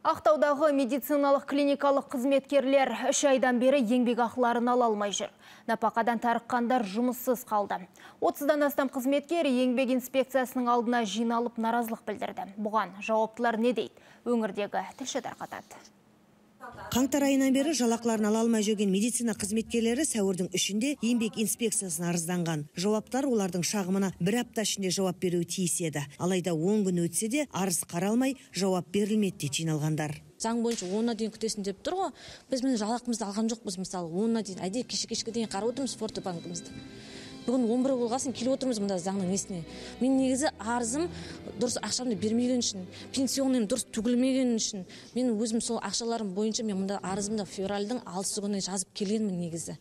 Ақтаудағы медициналық клиникалық қызметкерлер үш айдан бері еңбек ақыларын ала алмай жүр. Напақадан тарыққандар жұмыссыз қалды. 30-дан астам қызметкер еңбек инспекциясының алдына жиналып наразылық білдірді. Бұған жауаптылар не дейді? Өңірдегі тілші тарқатады. Қаңтар айынан бері жалақыларын ала алмай жүрген медицина қызметкерлері сәуірдің үшінде еңбек инспекциясына арызданған. Жауаптар олардың шағымына бір апта ішінде жауап беруі тиіс еді. Алайда 10 күн өтсе де арыз қаралмай жауап берілмеді дейді жиналғандар заң бойынша онына дейін күтесің деп тұр ғой біз міне жалақымызды алған жоқпыз мысалы онына дейін әдейі кеше кешке дейін қарап отырмыз фортобанкімізді бүгін он бір болған соң келіп отырмыз мында заңның несіне. Мен негізі арызым дұрыс ақшамды бермеген үшін пенсионным дұрыс төгілмеген үшін мен өзім сол ақшаларым бойынша мен мында арызымды февральдың алтысы күні жазып келгенмін негізі.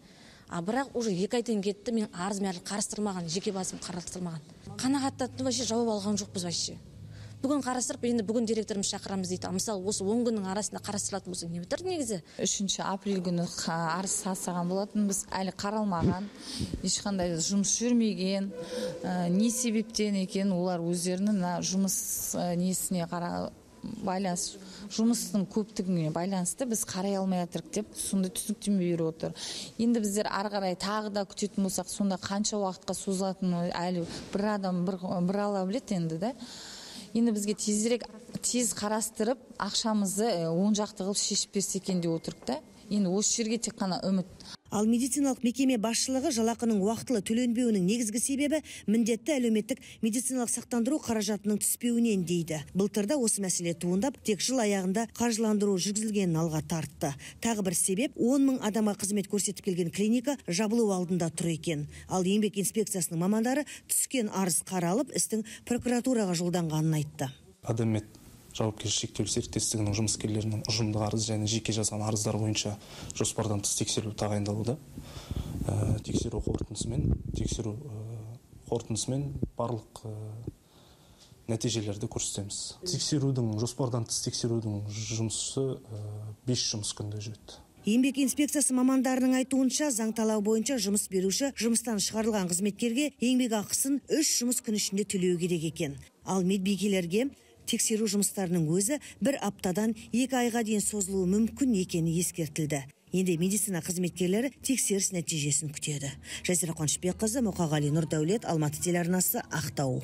А бірақ уже екі айдан кетті мен арызым әлі қарастырмаған жеке басым қарастырмаған. Қанағаттанып вообще жауап алған жоқпыз вообще. Бүгін қарастырып енді бүгін директорымыз шақырамыз дейді. Мысалы осы он күннің арасында қарастырылатын болса не бітір негізі? Үшінші апрель күні арыз тастаған болатынбыз. Әлі қаралмаған. Ешқандай жұмыс жүрмеген. Ә, не себептен екен? Олар өздерінің мына жұмыс ә, несіне қара байланысты жұмыстың көптігіне байланысты біз қарай алмай жатырмық деп сондай түсініктеме беріп отыр. Енді біздер ары қарай тағы да күтетін болсақ сонда қанша уақытқа созылатынын әлі бір адам бір, бір алла біледі енді да енді бізге тезірек тез қарастырып ақшамызды оң жақты қылып шешіп берсе екен деп отырмық та. Енді осы жерге тек қана үміт ал медициналық мекеме басшылығы жалақының уақытылы төленбеуінің негізгі себебі міндетті әлеуметтік медициналық сақтандыру қаражатының түспеуінен дейді. Былтыр да осы мәселе туындап тек жыл аяғында қаржыландыру жүргізілгенін алға тартты. Тағы бір себеп он мың адамға қызмет көрсетіп келген клиника жабылу алдында тұр екен. Ал еңбек инспекциясының мамандары түскен арыз қаралып істің прокуратураға жолданғанын айтты. Адамет жауапкершілігі шектеулі серіктестігінің жұмыскерлерінің ұжымдық арыз және жеке жазған арыздар бойынша жоспардан тыс тексеру тағайындалуда. Ә, тексеру қорытындысымен тексеру ә, қорытындысымен барлық ә, нәтижелерді көрсетеміз. Тексерудің жоспардан тыс тексерудің жұмысы бес жұмыс күнде жүреді. Еңбек инспекциясы мамандарының айтуынша заң талабы бойынша жұмыс беруші жұмыстан шығарылған қызметкерге еңбек ақысын үш жұмыс күні ішінде төлеу керек екен. Ал медбикелерге тексеру жұмыстарының өзі бір аптадан екі айға дейін созылуы мүмкін екені ескертілді. Енді медицина қызметкерлері тексеріс нәтижесін күтеді. Жазира қуанышбекқызы мұқағали нұрдәулет алматы телеарнасы ақтау.